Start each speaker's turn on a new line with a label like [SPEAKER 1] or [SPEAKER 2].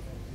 [SPEAKER 1] bye